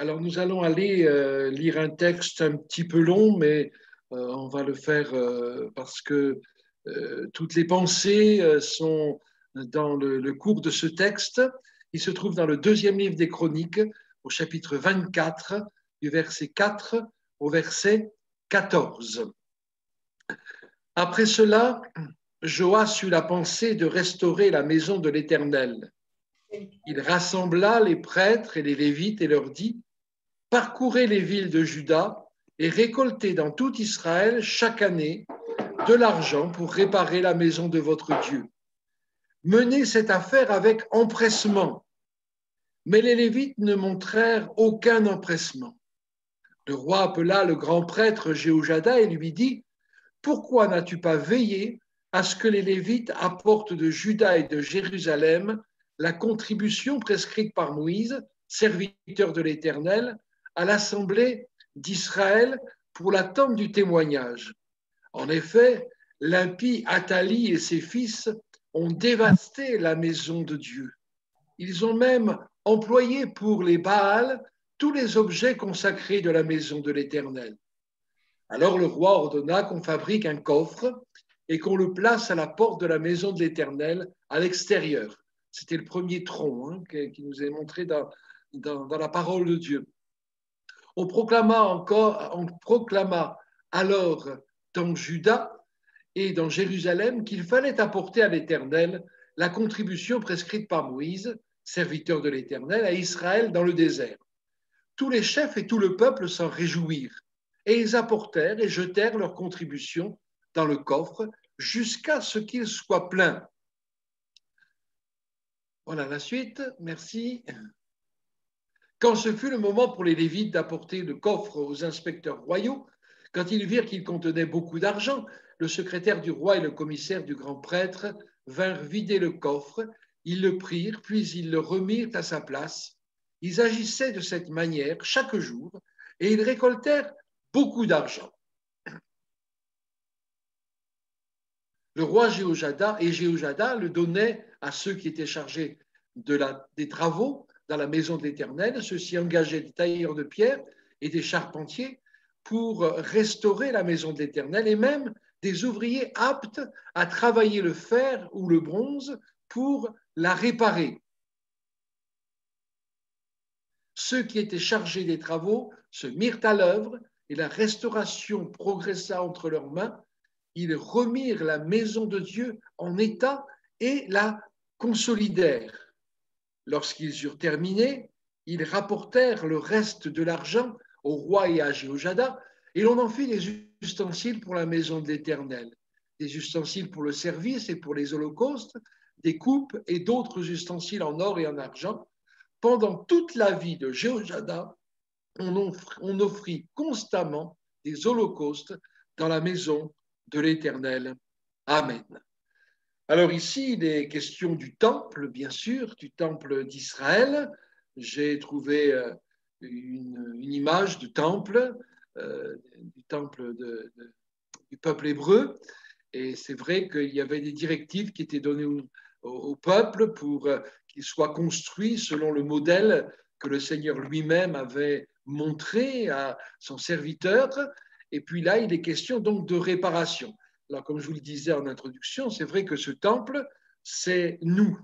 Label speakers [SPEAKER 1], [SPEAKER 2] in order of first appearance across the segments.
[SPEAKER 1] Alors nous allons aller euh, lire un texte un petit peu long, mais euh, on va le faire euh, parce que toutes les pensées sont dans le, le, cours de ce texte. Il se trouve dans le deuxième livre des Chroniques, au chapitre 24, du verset 4 au verset 14. Après cela, Joas eut la pensée de restaurer la maison de l'Éternel. Il rassembla les prêtres et les lévites et leur dit Parcourez les villes de Juda et récoltez dans tout Israël chaque année de l'argent pour réparer la maison de votre Dieu. Menez cette affaire avec empressement. Mais les Lévites ne montrèrent aucun empressement. Le roi appela le grand prêtre Jéhojada et lui dit Pourquoi n'as-tu pas veillé à ce que les Lévites apportent de Juda et de Jérusalem la contribution prescrite par Moïse, serviteur de l'Éternel, à l'assemblée d'Israël pour la tente du témoignage. En effet, l'impie Athalie et ses fils ont dévasté la maison de Dieu. Ils ont même employé pour les Baals tous les objets consacrés de la maison de l'Éternel. Alors le roi ordonna qu'on fabrique un coffre et qu'on le place à la porte de la maison de l'Éternel à l'extérieur. C'était le premier tronc hein, qui nous est montré dans la parole de Dieu. On proclama encore, on proclama alors dans Juda et dans Jérusalem qu'il fallait apporter à l'Éternel la contribution prescrite par Moïse, serviteur de l'Éternel, à Israël dans le désert. Tous les chefs et tout le peuple s'en réjouirent, et ils apportèrent et jetèrent leur contribution dans le coffre jusqu'à ce qu'il soit plein. Voilà la suite, merci. Quand ce fut le moment pour les Lévites d'apporter le coffre aux inspecteurs royaux, quand ils virent qu'il contenait beaucoup d'argent, le secrétaire du roi et le commissaire du grand prêtre vinrent vider le coffre, ils le prirent, puis ils le remirent à sa place. Ils agissaient de cette manière chaque jour et ils récoltèrent beaucoup d'argent. Le roi Jéhojada et Jéhojada le donnaient à ceux qui étaient chargés des travaux dans la maison de l'Éternel. Ceux-ci engageaient des tailleurs de pierre et des charpentiers pour restaurer la maison de l'Éternel et même des ouvriers aptes à travailler le fer ou le bronze pour la réparer. Ceux qui étaient chargés des travaux se mirent à l'œuvre et la restauration progressa entre leurs mains. Ils remirent la maison de Dieu en état et la consolidèrent. Lorsqu'ils eurent terminé, ils rapportèrent le reste de l'argent au roi et à Jéhojada, et l'on en fit des ustensiles pour la maison de l'Éternel, des ustensiles pour le service et pour les holocaustes, des coupes et d'autres ustensiles en or et en argent. Pendant toute la vie de Jéhojada, on, on offrit constamment des holocaustes dans la maison de l'Éternel. Amen. Alors ici, il est question du temple, bien sûr, du temple d'Israël. J'ai trouvé euh, une, image du temple, euh, du temple du peuple hébreu. Et c'est vrai qu'il y avait des directives qui étaient données au, peuple pour euh, qu'il soit construit selon le modèle que le Seigneur lui-même avait montré à son serviteur. Et puis là, il est question donc de réparation. Alors, comme je vous le disais en introduction, c'est vrai que ce temple, c'est nous.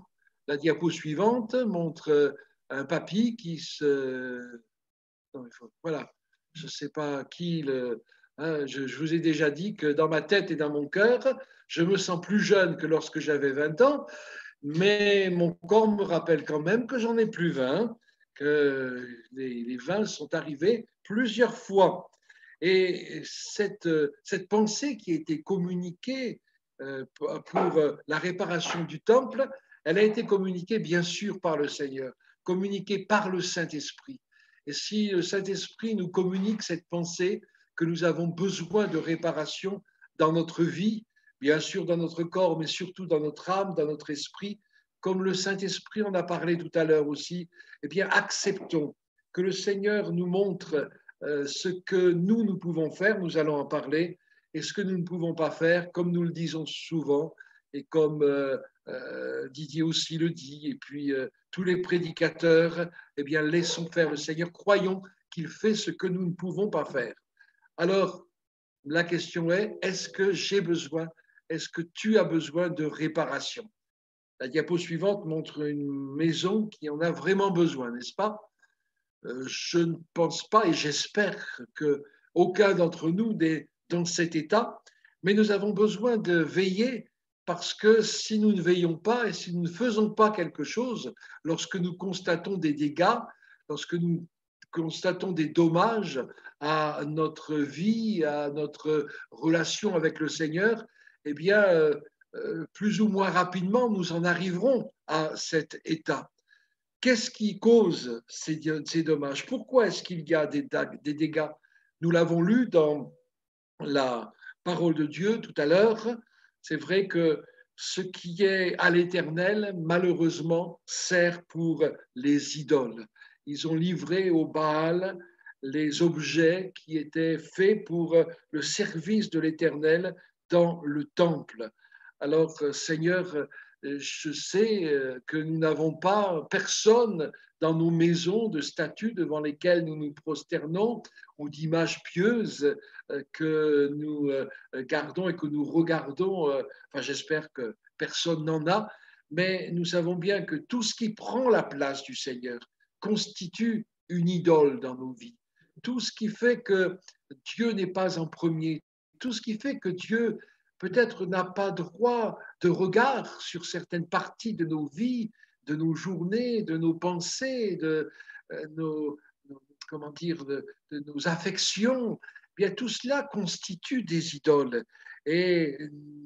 [SPEAKER 1] La diapo suivante montre euh, un papy qui se. Voilà, je ne sais pas qui. Hein, je, je, vous ai déjà dit que dans ma tête et dans mon cœur, je me sens plus jeune que lorsque j'avais 20 ans, mais mon corps me rappelle quand même que j'en ai plus 20, que les, les 20 sont arrivés plusieurs fois. Et cette, cette pensée qui a été communiquée euh, pour euh, la réparation du temple, elle a été communiquée bien sûr par le Seigneur, communiquée par le Saint-Esprit. Et si le Saint-Esprit nous communique cette pensée que nous avons besoin de réparation dans notre vie, bien sûr dans notre corps, mais surtout dans notre âme, dans notre esprit, comme le Saint-Esprit en a parlé tout à l'heure aussi, eh bien acceptons que le Seigneur nous montre ce que nous, nous pouvons faire, nous allons en parler, et ce que nous ne pouvons pas faire, comme nous le disons souvent, et comme euh, euh, Didier aussi le dit, et puis euh, tous les prédicateurs, eh bien, laissons faire le Seigneur, croyons qu'il fait ce que nous ne pouvons pas faire. Alors, la question est, est-ce que j'ai besoin, est-ce que tu as besoin de réparation? La diapo suivante montre une maison qui en a vraiment besoin, n'est-ce pas? euh, Je ne pense pas et j'espère que aucun d'entre nous n'est dans cet état, mais nous avons besoin de veiller parce que si nous ne veillons pas et si nous ne faisons pas quelque chose, lorsque nous constatons des dégâts, lorsque nous constatons des dommages à notre vie, à notre relation avec le Seigneur, eh bien, euh, euh, plus ou moins rapidement, nous en arriverons à cet état. Qu'est-ce qui cause ces, dommages? Pourquoi est-ce qu'il y a des, des dégâts? Nous l'avons lu dans la parole de Dieu tout à l'heure. C'est vrai que ce qui est à l'éternel, malheureusement, sert pour les idoles. Ils ont livré au Baal les objets qui étaient faits pour le service de l'éternel dans le temple. Alors, Seigneur, je sais que nous n'avons pas personne dans nos maisons de statues devant lesquelles nous nous prosternons ou d'images pieuses euh, que nous euh, gardons et que nous regardons. Euh, enfin, j'espère que personne n'en a, mais nous savons bien que tout ce qui prend la place du Seigneur constitue une idole dans nos vies. Tout ce qui fait que Dieu n'est pas en premier, tout ce qui fait que Dieu peut-être n'a pas droit de regard sur certaines parties de nos vies, de nos journées, de nos pensées, de euh, nos, comment dire, de, nos affections, eh bien tout cela constitue des idoles. Et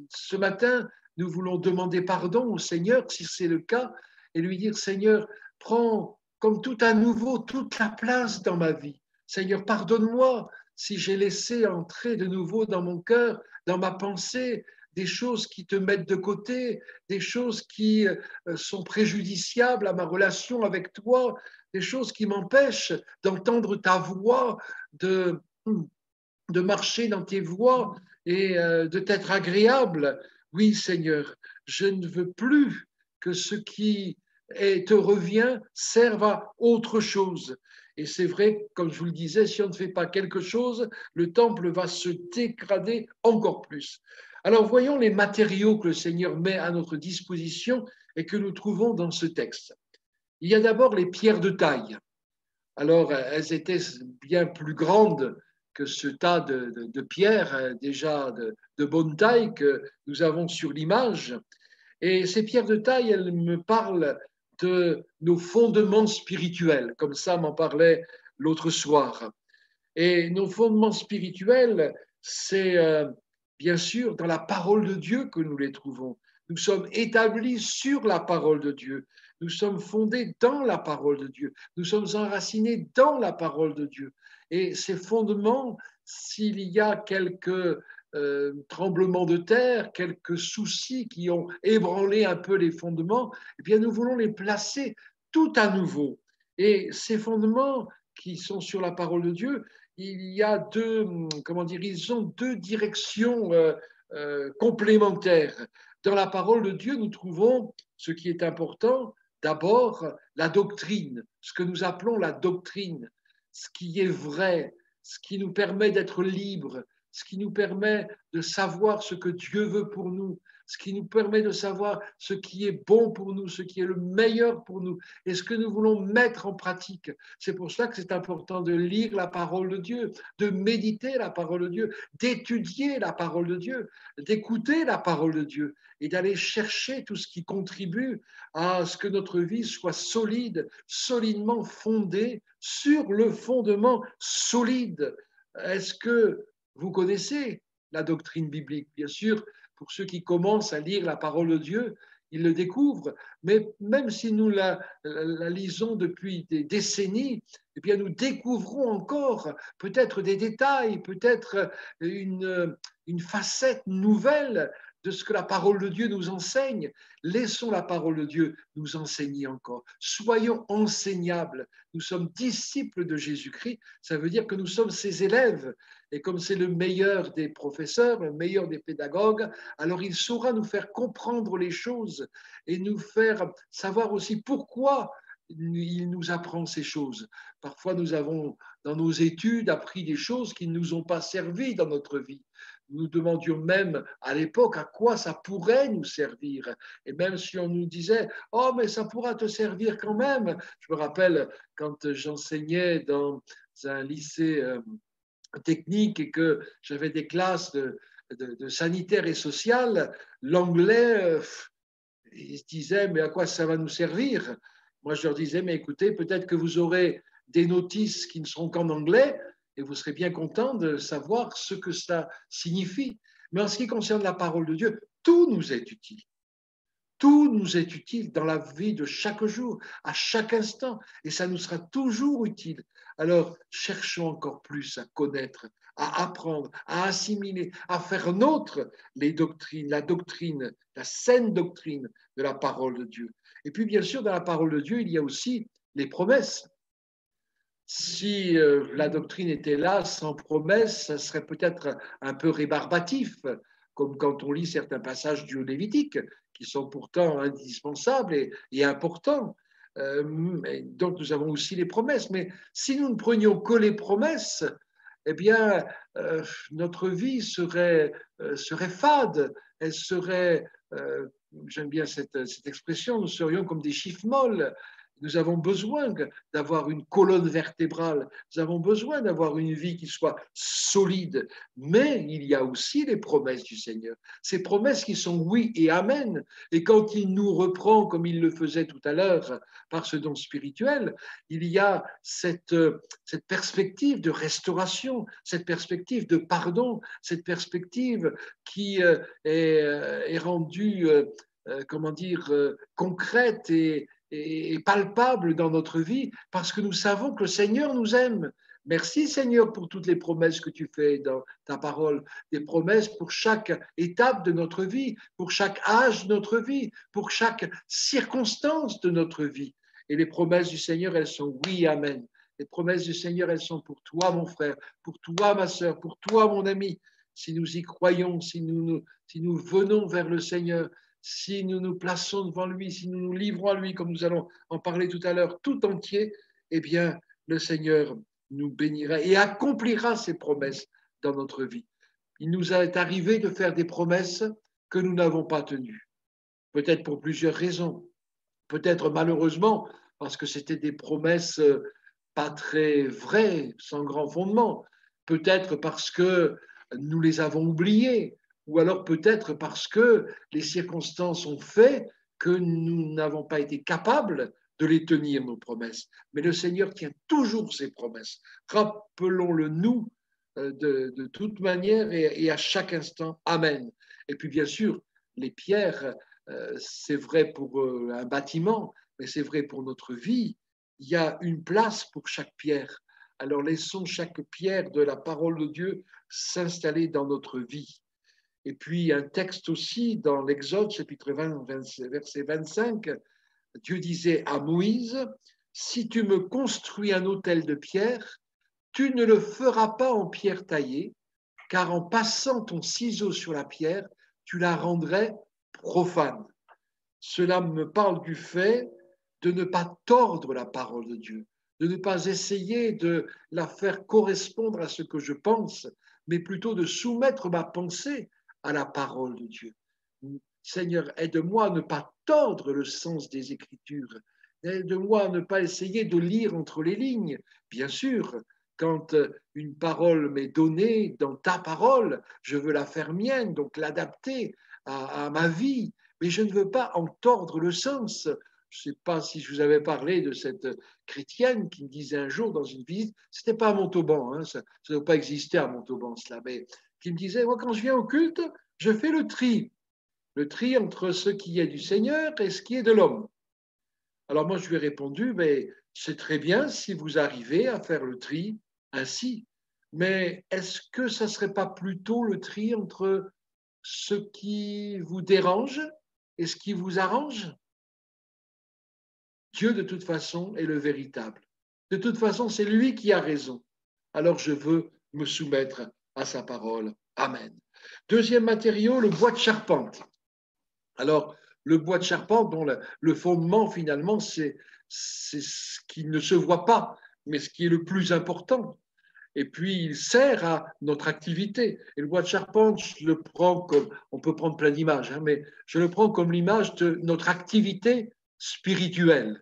[SPEAKER 1] ce matin, nous voulons demander pardon au Seigneur si c'est le cas et lui dire Seigneur, prends comme tout à nouveau toute la place dans ma vie. Seigneur, pardonne-moi si j'ai laissé entrer de nouveau dans mon cœur, dans ma pensée, des choses qui te mettent de côté, des choses qui euh, sont préjudiciables à ma relation avec toi, des choses qui m'empêchent d'entendre ta voix, de, marcher dans tes voies et euh, de t'être agréable. Oui, Seigneur, je ne veux plus que ce qui te revient serve à autre chose. Et c'est vrai, comme je vous le disais, si on ne fait pas quelque chose, le temple va se dégrader encore plus. Alors voyons les matériaux que le Seigneur met à notre disposition et que nous trouvons dans ce texte. Il y a d'abord les pierres de taille. Alors elles étaient bien plus grandes que ce tas de, pierres déjà de, de, bonne taille que nous avons sur l'image. Et ces pierres de taille, elles me parlent de nos fondements spirituels, comme ça m'en parlait l'autre soir. Et nos fondements spirituels, c'est euh, bien sûr, dans la parole de Dieu que nous les trouvons. Nous sommes établis sur la parole de Dieu. Nous sommes fondés dans la parole de Dieu. Nous sommes enracinés dans la parole de Dieu. Et ces fondements, s'il y a quelques euh, tremblements de terre, quelques soucis qui ont ébranlé un peu les fondements, eh bien, nous voulons les placer tout à nouveau. Et ces fondements qui sont sur la parole de Dieu, il y a deux, comment dire, ils ont deux directions euh, euh, complémentaires. Dans la parole de Dieu, nous trouvons ce qui est important, d'abord la doctrine, ce que nous appelons la doctrine, ce qui est vrai, ce qui nous permet d'être libres, ce qui nous permet de savoir ce que Dieu veut pour nous, ce qui nous permet de savoir ce qui est bon pour nous, ce qui est le meilleur pour nous et ce que nous voulons mettre en pratique. C'est pour cela que c'est important de lire la parole de Dieu, de méditer la parole de Dieu, d'étudier la parole de Dieu, d'écouter la parole de Dieu et d'aller chercher tout ce qui contribue à ce que notre vie soit solide, solidement fondée sur le fondement solide. Est-ce que vous connaissez la doctrine biblique Bien sûr, pour ceux qui commencent à lire la parole de Dieu, ils le découvrent. Mais même si nous la, lisons depuis des décennies, eh bien nous découvrons encore peut-être des détails, peut-être une, une facette nouvelle de ce que la parole de Dieu nous enseigne. Laissons la parole de Dieu nous enseigner encore. Soyons enseignables. Nous sommes disciples de Jésus-Christ. Ça veut dire que nous sommes ses élèves. Et comme c'est le meilleur des professeurs, le meilleur des pédagogues, alors il saura nous faire comprendre les choses et nous faire savoir aussi pourquoi il nous apprend ces choses. Parfois, nous avons, dans nos études, appris des choses qui ne nous ont pas servi dans notre vie. Nous demandions même à l'époque à quoi ça pourrait nous servir. Et même si on nous disait, oh, mais ça pourra te servir quand même. Je me rappelle quand j'enseignais dans un lycée euh, technique et que j'avais des classes de, sanitaire et social, l'anglais, euh, ils se disaient, mais à quoi ça va nous servir? Moi, je leur disais, mais écoutez, peut-être que vous aurez des notices qui ne seront qu'en anglais et vous serez bien content de savoir ce que ça signifie. Mais en ce qui concerne la parole de Dieu, tout nous est utile. Tout nous est utile dans la vie de chaque jour, à chaque instant, et ça nous sera toujours utile. Alors, cherchons encore plus à connaître, à apprendre, à assimiler, à faire nôtre les doctrines, la doctrine, la saine doctrine de la parole de Dieu. Et puis, bien sûr, dans la parole de Dieu, il y a aussi les promesses. Si euh, la doctrine était là sans promesses, ça serait peut-être un peu rébarbatif, comme quand on lit certains passages du Lévitique, qui sont pourtant indispensables et, importants. Euh, donc nous avons aussi les promesses. Mais si nous ne prenions que les promesses, eh bien, euh, notre vie serait, serait fade, elle serait j'aime bien cette, cette, expression, nous serions comme des chiffres molles. Nous avons besoin d'avoir une colonne vertébrale, nous avons besoin d'avoir une vie qui soit solide, mais il y a aussi les promesses du Seigneur. Ces promesses qui sont oui et amen. Et quand il nous reprend, comme il le faisait tout à l'heure, par ce don spirituel, il y a cette, cette perspective de restauration, cette perspective de pardon, cette perspective qui euh, est, euh, est rendue, euh, comment dire, concrète et, et palpable dans notre vie parce que nous savons que le Seigneur nous aime. Merci Seigneur pour toutes les promesses que tu fais dans ta parole, des promesses pour chaque étape de notre vie, pour chaque âge de notre vie, pour chaque circonstance de notre vie. Et les promesses du Seigneur, elles sont oui, amen. Les promesses du Seigneur, elles sont pour toi, mon frère, pour toi, ma soeur, pour toi, mon ami. Si nous y croyons, si nous, si nous venons vers le Seigneur, si nous nous plaçons devant lui, si nous nous livrons à lui, comme nous allons en parler tout à l'heure, tout entier, eh bien, le Seigneur nous bénira et accomplira ses promesses dans notre vie. Il nous est arrivé de faire des promesses que nous n'avons pas tenues, peut-être pour plusieurs raisons, peut-être malheureusement parce que c'était des promesses pas très vraies, sans grand fondement, peut-être parce que nous les avons oubliées, ou alors peut-être parce que les circonstances ont fait que nous n'avons pas été capables de les tenir, nos promesses. Mais le Seigneur tient toujours ses promesses. Rappelons-le nous euh, de, toute manière et, à chaque instant. Amen. Et puis bien sûr, les pierres, euh, c'est vrai pour euh, un bâtiment, mais c'est vrai pour notre vie. Il y a une place pour chaque pierre. Alors laissons chaque pierre de la parole de Dieu s'installer dans notre vie. Et puis un texte aussi dans l'Exode, chapitre 20, verset 25, Dieu disait à Moïse, si tu me construis un autel de pierre, tu ne le feras pas en pierre taillée, car en passant ton ciseau sur la pierre, tu la rendrais profane. Cela me parle du fait de ne pas tordre la parole de Dieu, de ne pas essayer de la faire correspondre à ce que je pense, mais plutôt de soumettre ma pensée à la parole de Dieu. Seigneur, aide-moi à ne pas tordre le sens des Écritures. Aide-moi à ne pas essayer de lire entre les lignes. Bien sûr, quand une parole m'est donnée dans ta parole, je veux la faire mienne, donc l'adapter à, ma vie, mais je ne veux pas en tordre le sens. Je ne sais pas si je vous avais parlé de cette chrétienne qui me disait un jour dans une visite, c'était pas à Montauban, hein, ça ne doit pas exister à Montauban cela, mais qui me disait, moi quand je viens au culte, je fais le tri, le tri entre ce qui est du Seigneur et ce qui est de l'homme. Alors moi, je lui ai répondu, mais c'est très bien si vous arrivez à faire le tri ainsi, mais est-ce que ça ne serait pas plutôt le tri entre ce qui vous dérange et ce qui vous arrange? Dieu, de toute façon, est le véritable. De toute façon, c'est lui qui a raison. Alors je veux me soumettre à sa parole. Amen. Deuxième matériau, le bois de charpente. Alors, le bois de charpente, dont le, fondement, finalement, c'est ce qui ne se voit pas, mais ce qui est le plus important. Et puis, il sert à notre activité. Et le bois de charpente, je le prends comme, on peut prendre plein d'images, hein, mais je le prends comme l'image de notre activité spirituelle.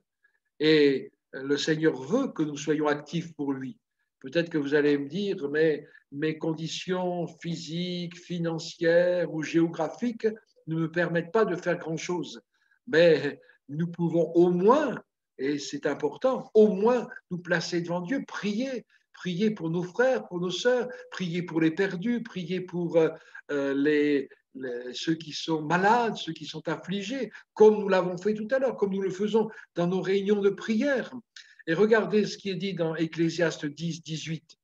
[SPEAKER 1] Et le Seigneur veut que nous soyons actifs pour lui. Peut-être que vous allez me dire, mais mes conditions physiques, financières ou géographiques ne me permettent pas de faire grand-chose. Mais nous pouvons au moins, et c'est important, au moins nous placer devant Dieu, prier, prier pour nos frères, pour nos sœurs, prier pour les perdus, prier pour euh, euh, les, ceux qui sont malades, ceux qui sont affligés, comme nous l'avons fait tout à l'heure, comme nous le faisons dans nos réunions de prière. Et regardez ce qui est dit dans Ecclésiaste 10, 18.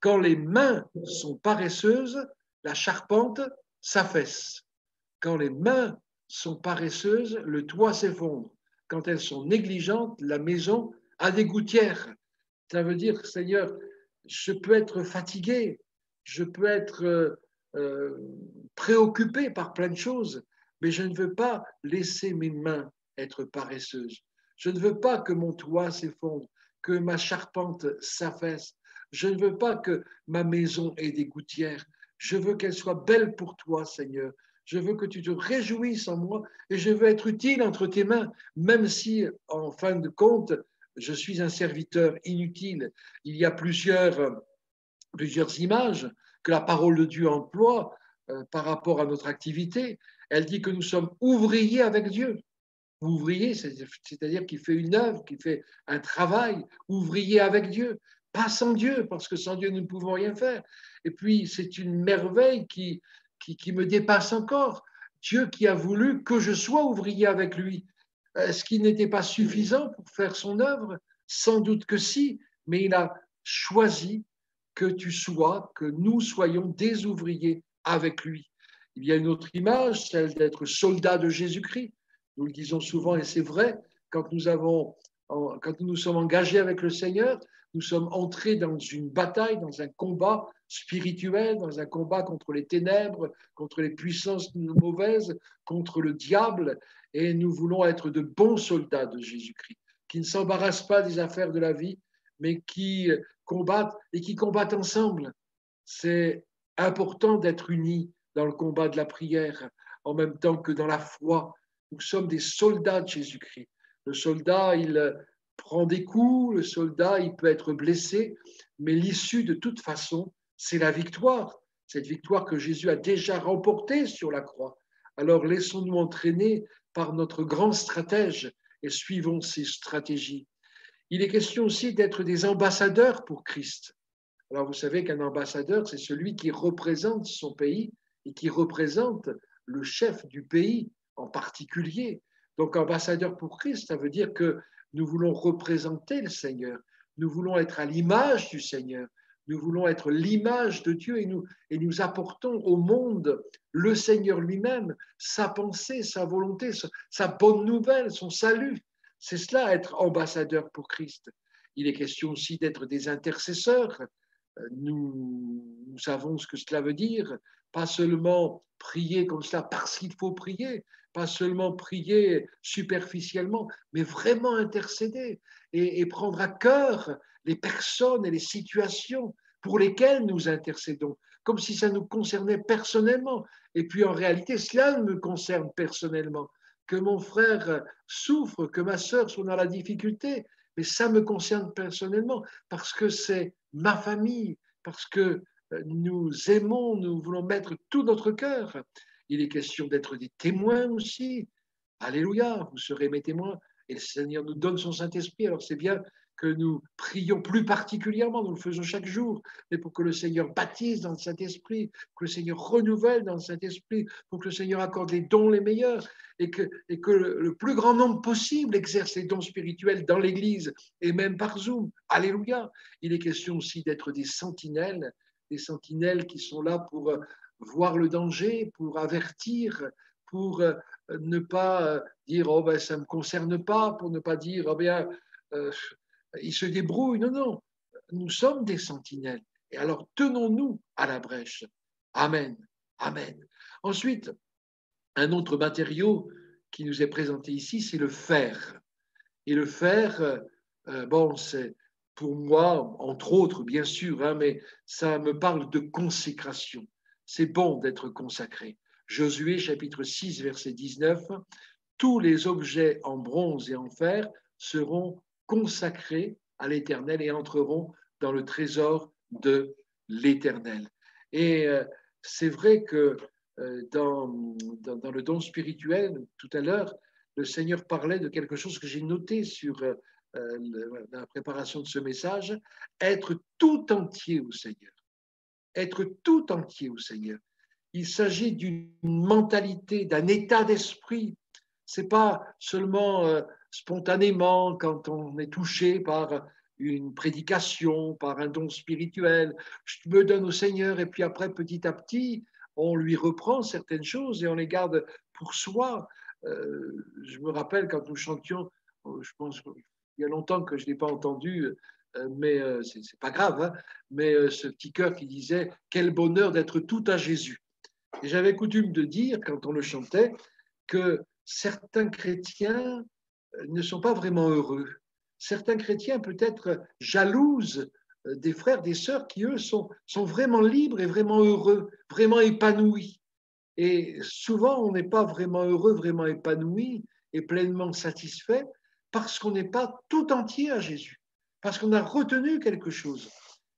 [SPEAKER 1] Quand les mains sont paresseuses, la charpente s'affaisse. Quand les mains sont paresseuses, le toit s'effondre. Quand elles sont négligentes, la maison a des gouttières. Ça veut dire, Seigneur, je peux être fatigué, je peux être euh, euh, préoccupé par plein de choses, mais je ne veux pas laisser mes mains être paresseuses. Je ne veux pas que mon toit s'effondre, que ma charpente s'affaisse. Je ne veux pas que ma maison ait des gouttières. Je veux qu'elle soit belle pour toi, Seigneur. Je veux que tu te réjouisses en moi et je veux être utile entre tes mains, même si, en fin de compte, je suis un serviteur inutile. Il y a plusieurs, images que la parole de Dieu emploie euh, par rapport à notre activité. Elle dit que nous sommes ouvriers avec Dieu. Ouvrier, c'est-à-dire qui fait une œuvre, qui fait un travail, ouvrier avec Dieu, pas sans Dieu, parce que sans Dieu, nous ne pouvons rien faire. Et puis, c'est une merveille qui, qui, me dépasse encore. Dieu qui a voulu que je sois ouvrier avec lui. Est-ce qu'il n'était pas suffisant pour faire son œuvre? Sans doute que si, mais il a choisi que tu sois, que nous soyons des ouvriers avec lui. Il y a une autre image, celle d'être soldat de Jésus-Christ. Nous le disons souvent et c'est vrai, quand nous, nous nous sommes engagés avec le Seigneur, nous sommes entrés dans une bataille, dans un combat spirituel, dans un combat contre les ténèbres, contre les puissances mauvaises, contre le diable, et nous voulons être de bons soldats de Jésus-Christ, qui ne s'embarrassent pas des affaires de la vie, mais qui combattent et qui combattent ensemble. C'est important d'être unis dans le combat de la prière, en même temps que dans la foi. Nous sommes des soldats de Jésus-Christ. Le soldat, il prend des coups, le soldat, il peut être blessé, mais l'issue, de toute façon, c'est la victoire. Cette victoire que Jésus a déjà remportée sur la croix. Alors laissons-nous entraîner par notre grand stratège et suivons ses stratégies. Il est question aussi d'être des ambassadeurs pour Christ. Alors vous savez qu'un ambassadeur, c'est celui qui représente son pays et qui représente le chef du pays en particulier. Donc ambassadeur pour Christ, ça veut dire que nous voulons représenter le Seigneur, nous voulons être à l'image du Seigneur, nous voulons être l'image de Dieu et nous, et nous apportons au monde le Seigneur lui-même, sa pensée, sa volonté, sa bonne nouvelle, son salut. C'est cela, être ambassadeur pour Christ. Il est question aussi d'être des intercesseurs. Nous, nous, savons ce que cela veut dire. Pas seulement prier comme cela parce qu'il faut prier, pas seulement prier superficiellement, mais vraiment intercéder et, prendre à cœur les personnes et les situations pour lesquelles nous intercédons, comme si ça nous concernait personnellement. Et puis en réalité, cela me concerne personnellement que mon frère souffre, que ma sœur soit dans la difficulté, mais ça me concerne personnellement parce que c'est ma famille, parce que euh, nous aimons, nous voulons mettre tout notre cœur. Il est question d'être des témoins aussi. Alléluia, vous serez mes témoins. Et le Seigneur nous donne son Saint-Esprit. Alors c'est bien que nous prions plus particulièrement, nous le faisons chaque jour, mais pour que le Seigneur baptise dans le Saint-Esprit, que le Seigneur renouvelle dans le Saint-Esprit, pour que le Seigneur accorde les dons les meilleurs et que, et que le plus grand nombre possible exerce les dons spirituels dans l'Église et même par Zoom. Alléluia. Il est question aussi d'être des sentinelles, des sentinelles qui sont là pour voir le danger, pour avertir, pour euh, ne pas euh, dire oh ben ça me concerne pas, pour ne pas dire oh bien euh, il se débrouille. Non non, nous sommes des sentinelles. Et alors tenons-nous à la brèche. Amen. Amen. Ensuite, un autre matériau qui nous est présenté ici, c'est le fer. Et le fer, bon, c'est pour moi, entre autres, bien sûr, hein, mais ça me parle de consécration. C'est bon d'être consacré. Josué chapitre 6, verset 19, tous les objets en bronze et en fer seront consacrés à l'Éternel et entreront dans le trésor de l'Éternel. Et euh, c'est vrai que euh, dans, dans, le don spirituel, tout à l'heure, le Seigneur parlait de quelque chose que j'ai noté sur euh, la préparation de ce message, être tout entier au Seigneur. Être tout entier au Seigneur. Il s'agit d'une mentalité, d'un état d'esprit. C'est pas seulement euh, spontanément quand on est touché par une prédication, par un don spirituel. Je me donne au Seigneur et puis après, petit à petit, on lui reprend certaines choses et on les garde pour soi. Euh, je me rappelle quand nous chantions, euh, je pense qu'il y a longtemps que je ne l'ai pas entendu, mais c'est pas grave, hein, mais ce petit cœur qui disait Quel bonheur d'être tout à Jésus. Et j'avais coutume de dire, quand on le chantait, que certains chrétiens euh, ne sont pas vraiment heureux. Certains chrétiens peut-être jalousent euh, des frères, des sœurs qui, eux, sont, sont vraiment libres et vraiment heureux, vraiment épanouis. Et souvent, on n'est pas vraiment heureux, vraiment épanoui et pleinement satisfait parce qu'on n'est pas tout entier à Jésus, parce qu'on a retenu quelque chose.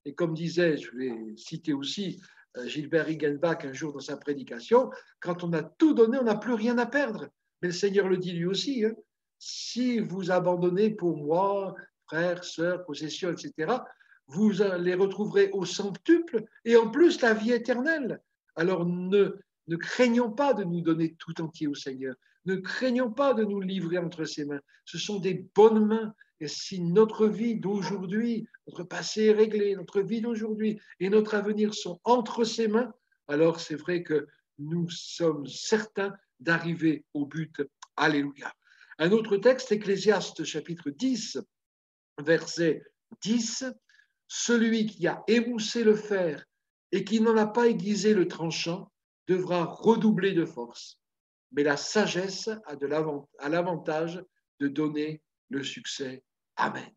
[SPEAKER 1] Et comme disait, je vais citer aussi euh, Gilbert Riegelbach un jour dans sa prédication, quand on a tout donné, on n'a plus rien à perdre. Mais le Seigneur le dit lui aussi. Hein. Si vous abandonnez pour moi, frères, sœurs, possessions, etc., vous les retrouverez au centuple et en plus la vie éternelle. Alors ne craignons pas de nous donner tout entier au Seigneur. Ne craignons pas de nous livrer entre ses mains. Ce sont des bonnes mains. Et si notre vie d'aujourd'hui, notre passé est réglé, notre vie d'aujourd'hui et notre avenir sont entre ses mains, alors c'est vrai que nous sommes certains d'arriver au but. Alléluia. Un autre texte, Ecclésiaste chapitre 10, verset 10, Celui qui a émoussé le fer et qui n'en a pas aiguisé le tranchant devra redoubler de force. Mais la sagesse a l'avantage de donner le succès Amen.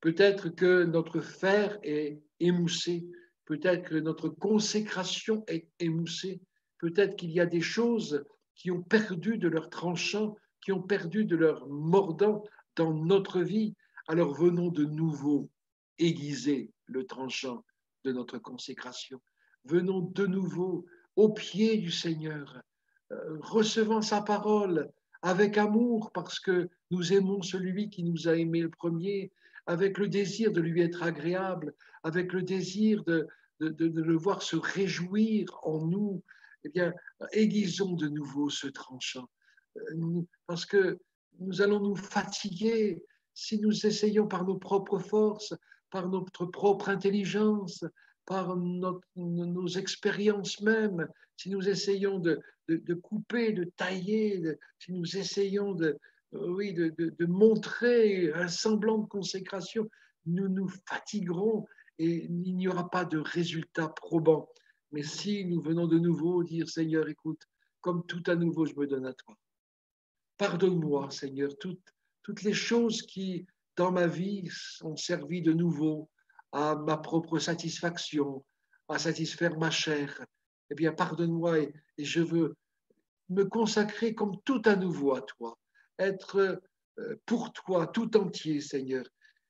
[SPEAKER 1] Peut-être que notre fer est émoussé, peut-être que notre consécration est émoussée, peut-être qu'il y a des choses qui ont perdu de leur tranchant, qui ont perdu de leur mordant dans notre vie. Alors venons de nouveau aiguiser le tranchant de notre consécration. Venons de nouveau au pied du Seigneur, euh, recevant sa parole, avec amour parce que nous aimons celui qui nous a aimé le premier, avec le désir de lui être agréable, avec le désir de, de, le voir se réjouir en nous, eh bien, aiguisons de nouveau ce tranchant. Euh, parce que nous allons nous fatiguer si nous essayons par nos propres forces, par notre propre intelligence, par nos expériences même, si nous essayons de, de, couper, de tailler, si nous essayons de, oui, de, montrer un semblant de consécration, nous nous fatiguerons et il n'y aura pas de résultat probant. Mais si nous venons de nouveau dire, Seigneur, écoute, comme tout à nouveau, je me donne à toi. Pardonne-moi, Seigneur, toutes les choses qui, dans ma vie, ont servi de nouveau à ma propre satisfaction, à satisfaire ma chair. Eh bien, pardonne-moi et, je veux me consacrer comme tout à nouveau à toi, être euh, pour toi tout entier, Seigneur.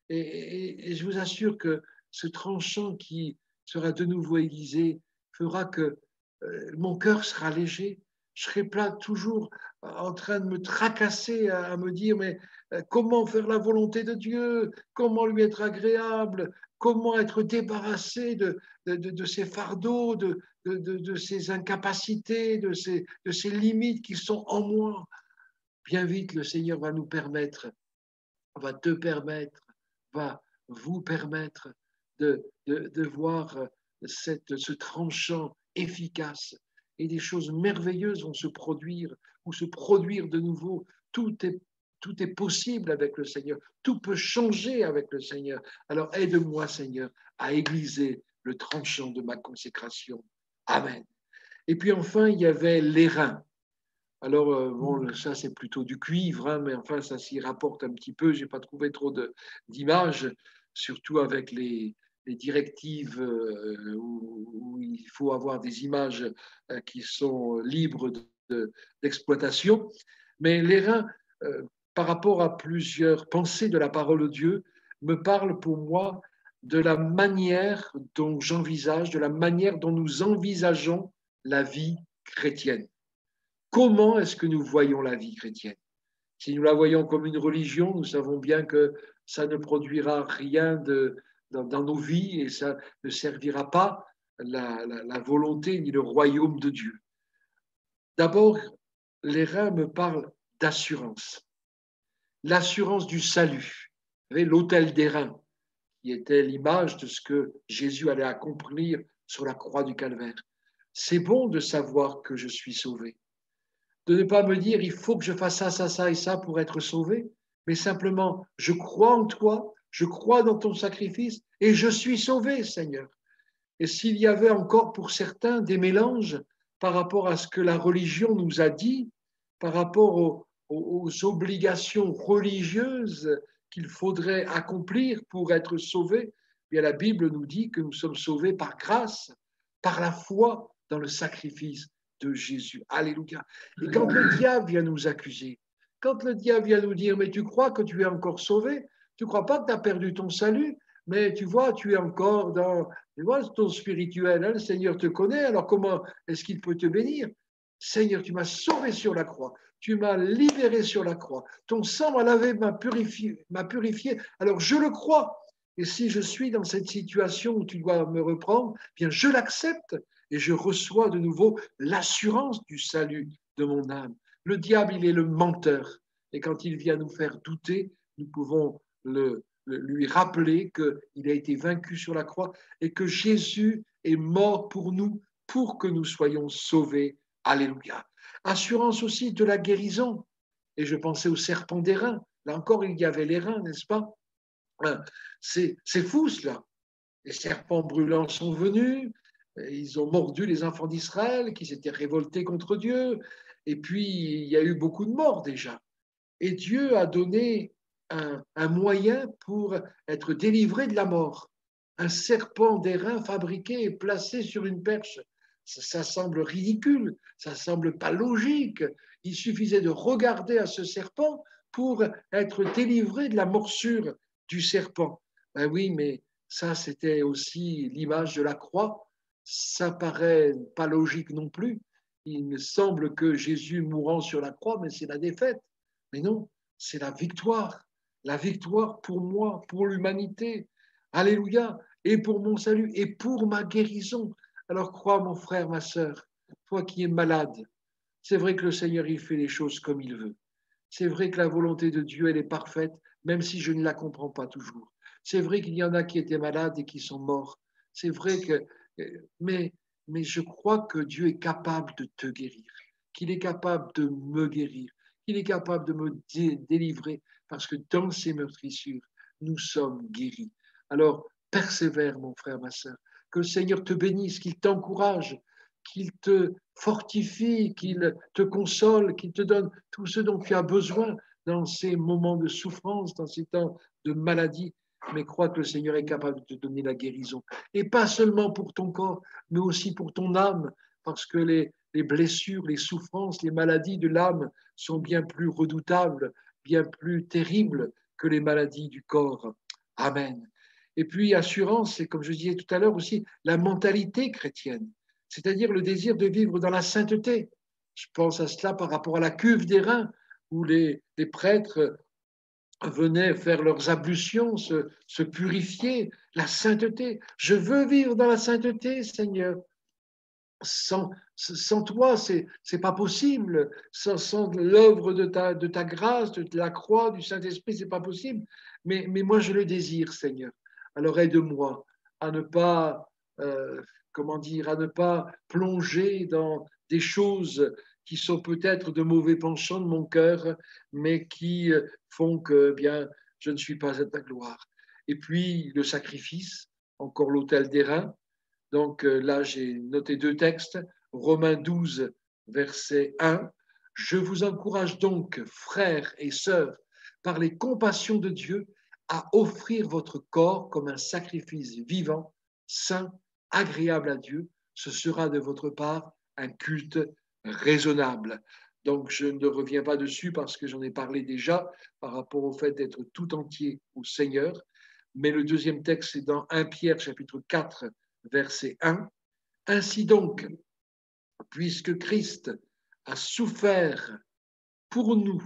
[SPEAKER 1] Et, je vous assure que ce tranchant qui sera de nouveau aiguisé fera que euh, mon cœur sera léger. Je serai pas toujours en train de me tracasser à, me dire mais euh, comment faire la volonté de Dieu, comment lui être agréable, comment être débarrassé de, de, ces fardeaux, de, de, ces incapacités, de ces, de ces limites qui sont en moi? Bien vite, le Seigneur va nous permettre, va te permettre, va vous permettre de, voir ce tranchant efficace. Et des choses merveilleuses vont se produire ou se produire de nouveau. Tout est, tout est possible avec le Seigneur. Tout peut changer avec le Seigneur. Alors aide-moi, Seigneur, à aiguiser le tranchant de ma consécration. Amen. Et puis enfin, il y avait les reins. Alors, euh, bon, ça, c'est plutôt du cuivre, hein, mais enfin, ça s'y rapporte un petit peu. Je n'ai pas trouvé trop d'images, surtout avec les, directives euh, où, il faut avoir des images euh, qui sont libres d'exploitation. mais les reins, par rapport à plusieurs pensées de la parole de Dieu, me parlent pour moi de la manière dont j'envisage, de la manière dont nous envisageons la vie chrétienne. Comment est-ce que nous voyons la vie chrétienne? Si nous la voyons comme une religion, nous savons bien que ça ne produira rien dans, nos vies et ça ne servira pas la, volonté ni le royaume de Dieu. D'abord, les reins me parlent d'assurance. L'assurance du salut. L'autel des reins, qui était l'image de ce que Jésus allait accomplir sur la croix du calvaire. C'est bon de savoir que je suis sauvé de ne pas me dire il faut que je fasse ça, ça, ça et ça pour être sauvé, mais simplement je crois en toi, je crois dans ton sacrifice et je suis sauvé, Seigneur. Et s'il y avait encore pour certains des mélanges par rapport à ce que la religion nous a dit, par rapport aux, obligations religieuses qu'il faudrait accomplir pour être sauvé, eh bien la Bible nous dit que nous sommes sauvés par grâce, par la foi dans le sacrifice de Jésus. Alléluia. Et quand le diable vient nous accuser, quand le diable vient nous dire, mais tu crois que tu es encore sauvé, tu crois pas que tu as perdu ton salut, mais tu vois, tu es encore dans tu vois, ton spirituel. Hein, le Seigneur te connaît, alors comment est-ce qu'il peut te bénir? Seigneur, tu m'as sauvé sur la croix, tu m'as libéré sur la croix, ton sang m'a lavé, m'a purifié, m'a purifié, alors je le crois. Et si je suis dans cette situation où tu dois me reprendre, bien je l'accepte et je reçois de nouveau l'assurance du salut de mon âme. Le diable, il est le menteur. Et quand il vient nous faire douter, nous pouvons le, lui rappeler qu'il a été vaincu sur la croix et que Jésus est mort pour nous, pour que nous soyons sauvés. Alléluia. Assurance aussi de la guérison. Et je pensais au serpent des reins. Là encore, il y avait les reins, n'est-ce pas? Hein, C'est fou cela. Les serpents brûlants sont venus, ils ont mordu les enfants d'Israël qui s'étaient révoltés contre Dieu. Et puis, il y a eu beaucoup de morts déjà. Et Dieu a donné un, moyen pour être délivré de la mort. Un serpent d'airain fabriqué et placé sur une perche. Ça, semble ridicule, ça semble pas logique. Il suffisait de regarder à ce serpent pour être délivré de la morsure du serpent. Ben oui, mais ça, c'était aussi l'image de la croix ça paraît pas logique non plus. Il me semble que Jésus mourant sur la croix, mais c'est la défaite. Mais non, c'est la victoire. La victoire pour moi, pour l'humanité. Alléluia. Et pour mon salut et pour ma guérison. Alors crois, mon frère, ma sœur, toi qui es malade, c'est vrai que le Seigneur, il fait les choses comme il veut. C'est vrai que la volonté de Dieu, elle est parfaite, même si je ne la comprends pas toujours. C'est vrai qu'il y en a qui étaient malades et qui sont morts. C'est vrai que mais, mais je crois que Dieu est capable de te guérir, qu'il est capable de me guérir, qu'il est capable de me délivrer, parce que dans ces meurtrissures, nous sommes guéris. Alors, persévère, mon frère, ma soeur, que le Seigneur te bénisse, qu'il t'encourage, qu'il te fortifie, qu'il te console, qu'il te donne tout ce dont tu as besoin dans ces moments de souffrance, dans ces temps de maladie mais crois que le Seigneur est capable de te donner la guérison. Et pas seulement pour ton corps, mais aussi pour ton âme, parce que les, les blessures, les souffrances, les maladies de l'âme sont bien plus redoutables, bien plus terribles que les maladies du corps. Amen. Et puis, assurance, c'est comme je disais tout à l'heure aussi, la mentalité chrétienne, c'est-à-dire le désir de vivre dans la sainteté. Je pense à cela par rapport à la cuve des reins, où les prêtres venaient faire leurs ablutions, se, purifier, la sainteté. Je veux vivre dans la sainteté, Seigneur. Sans, toi, c'est n'est pas possible. Sans, sans l'œuvre de ta, de ta grâce, de la croix, du Saint-Esprit, c'est pas possible. Mais, mais moi, je le désire, Seigneur. Alors aide-moi à ne pas euh, comment dire, à ne pas plonger dans des choses qui sont peut-être de mauvais penchants de mon cœur, mais qui euh, font que eh bien je ne suis pas à ta gloire. Et puis le sacrifice, encore l'autel d'airain. Donc euh, là, j'ai noté deux textes. Romains 12, verset 1. Je vous encourage donc, frères et sœurs, par les compassions de Dieu, à offrir votre corps comme un sacrifice vivant, saint, agréable à Dieu. Ce sera de votre part un culte raisonnable. Donc, je ne reviens pas dessus parce que j'en ai parlé déjà par rapport au fait d'être tout entier au Seigneur. Mais le deuxième texte, c'est dans 1 Pierre chapitre 4, verset 1. Ainsi donc, puisque Christ a souffert pour nous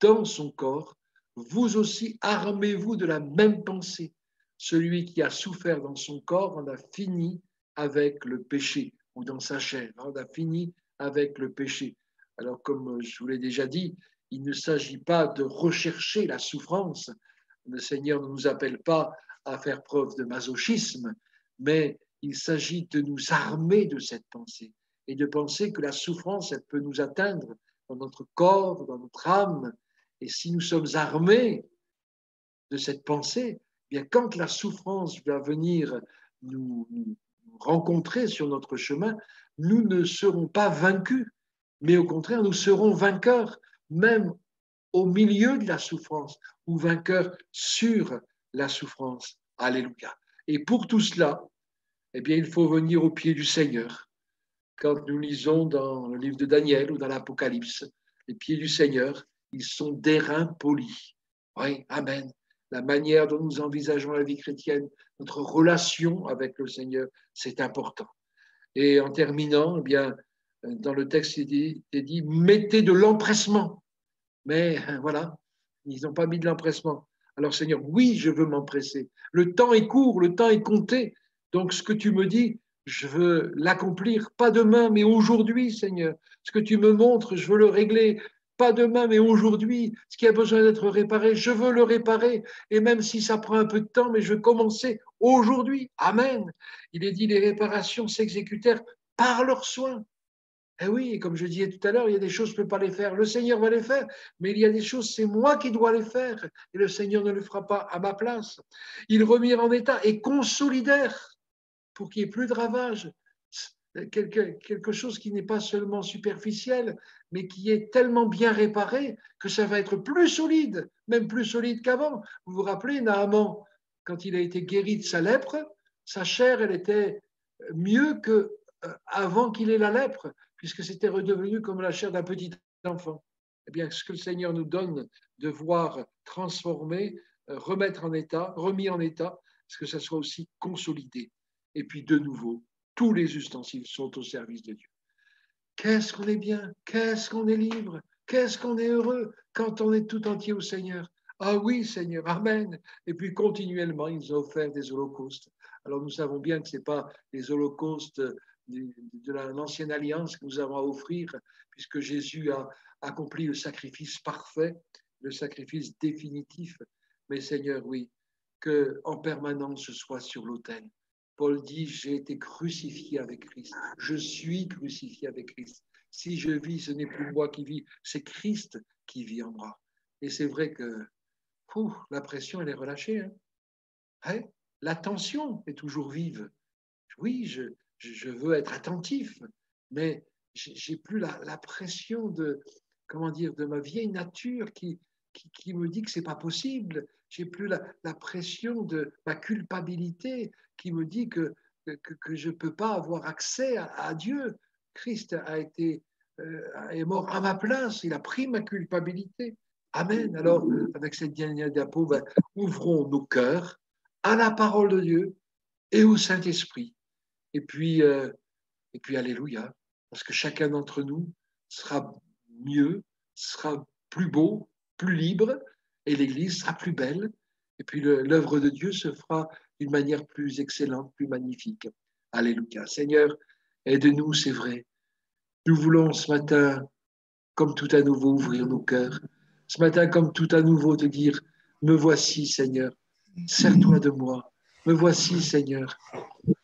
[SPEAKER 1] dans son corps, vous aussi armez-vous de la même pensée. Celui qui a souffert dans son corps en a fini avec le péché, ou dans sa chair, on a fini avec le péché. Alors, comme je vous l'ai déjà dit, il ne s'agit pas de rechercher la souffrance. Le Seigneur ne nous appelle pas à faire preuve de masochisme, mais il s'agit de nous armer de cette pensée et de penser que la souffrance, elle peut nous atteindre dans notre corps, dans notre âme. Et si nous sommes armés de cette pensée, eh bien quand la souffrance va venir nous rencontrer sur notre chemin, nous ne serons pas vaincus, mais au contraire, nous serons vainqueurs, même au milieu de la souffrance, ou vainqueurs sur la souffrance. Alléluia. Et pour tout cela, eh bien, il faut venir au pied du Seigneur. Quand nous lisons dans le livre de Daniel ou dans l'Apocalypse, les pieds du Seigneur, ils sont d'airain poli. Oui, Amen. La manière dont nous envisageons la vie chrétienne, notre relation avec le Seigneur, c'est important. Et en terminant, eh bien, dans le texte, il est dit, mettez de l'empressement. Mais voilà, ils n'ont pas mis de l'empressement. Alors Seigneur, oui, je veux m'empresser. Le temps est court, le temps est compté. Donc ce que tu me dis, je veux l'accomplir, pas demain, mais aujourd'hui, Seigneur. Ce que tu me montres, je veux le régler, pas demain, mais aujourd'hui. Ce qui a besoin d'être réparé, je veux le réparer. Et même si ça prend un peu de temps, mais je veux commencer aujourd'hui. Amen. Il est dit, les réparations s'exécutèrent par leurs soins. Eh oui, comme je disais tout à l'heure, il y a des choses, je ne peux pas les faire. Le Seigneur va les faire, mais il y a des choses, c'est moi qui dois les faire. Et le Seigneur ne le fera pas à ma place. Ils remirent en état et consolidèrent pour qu'il n'y ait plus de ravages. Quelque, quelque chose qui n'est pas seulement superficiel, mais qui est tellement bien réparé que ça va être plus solide, même plus solide qu'avant. Vous vous rappelez, Naaman, quand il a été guéri de sa lèpre, sa chair, elle était mieux que euh, avant qu'il ait la lèpre puisque c'était redevenu comme la chair d'un petit enfant. Eh bien, ce que le Seigneur nous donne de voir transformer, euh, remettre en état, remis en état, ce que ça soit aussi consolidé? Et puis, de nouveau, tous les ustensiles sont au service de Dieu. Qu'est-ce qu'on est bien, qu'est-ce qu'on est libre, qu'est-ce qu'on est heureux quand on est tout entier au Seigneur? Ah oui, Seigneur, Amen. Et puis continuellement, ils ont offert des holocaustes. Alors nous savons bien que ce n'est pas les holocaustes de l'ancienne alliance que nous avons à offrir, puisque Jésus a accompli le sacrifice parfait, le sacrifice définitif. Mais Seigneur, oui, que en permanence je sois sur l'autel. Paul dit, j'ai été crucifié avec Christ. Je suis crucifié avec Christ. Si je vis, ce n'est plus moi qui vis, c'est Christ qui vit en moi. Et c'est vrai que la pression, elle est relâchée. Hein. hein? la tension est toujours vive. Oui, je, veux être attentif, mais j'ai plus la, pression de, comment dire, de ma vieille nature qui, qui, me dit que c'est pas possible. J'ai plus la, pression de ma culpabilité qui me dit que, que, je ne peux pas avoir accès à, Dieu. Christ a été euh, est mort à ma place, il a pris ma culpabilité. Amen. Alors, avec cette dernière diapo, ben, ouvrons nos cœurs à la parole de Dieu et au Saint-Esprit. Et puis, euh, et puis, Alléluia, parce que chacun d'entre nous sera mieux, sera plus beau, plus libre, et l'Église sera plus belle. Et puis, l'œuvre de Dieu se fera d'une manière plus excellente, plus magnifique. Alléluia. Seigneur, aide-nous, c'est vrai. Nous voulons ce matin, comme tout à nouveau, ouvrir nos cœurs. Ce matin, comme tout à nouveau, te dire, me voici, Seigneur. Sers-toi de moi. Me voici, Seigneur.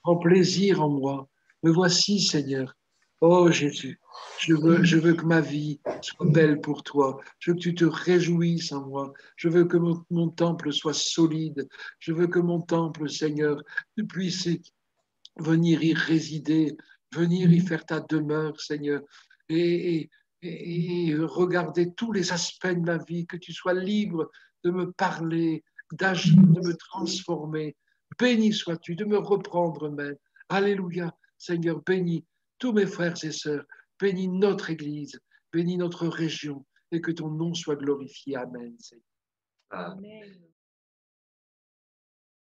[SPEAKER 1] Prends plaisir en moi. Me voici, Seigneur. Oh Jésus, je veux, que ma vie soit belle pour toi. Je veux que tu te réjouisses en moi. Je veux que mon, temple soit solide. Je veux que mon temple, Seigneur, tu puisses venir y résider, venir y faire ta demeure, Seigneur, et, et regarder tous les aspects de ma vie, que tu sois libre de me parler, d'agir, de me transformer. Béni sois-tu de me reprendre même. Alléluia, Seigneur, bénis tous mes frères et sœurs, bénis notre Église, bénis notre région, et que ton nom soit glorifié. Amen. Seigneur.
[SPEAKER 2] Amen.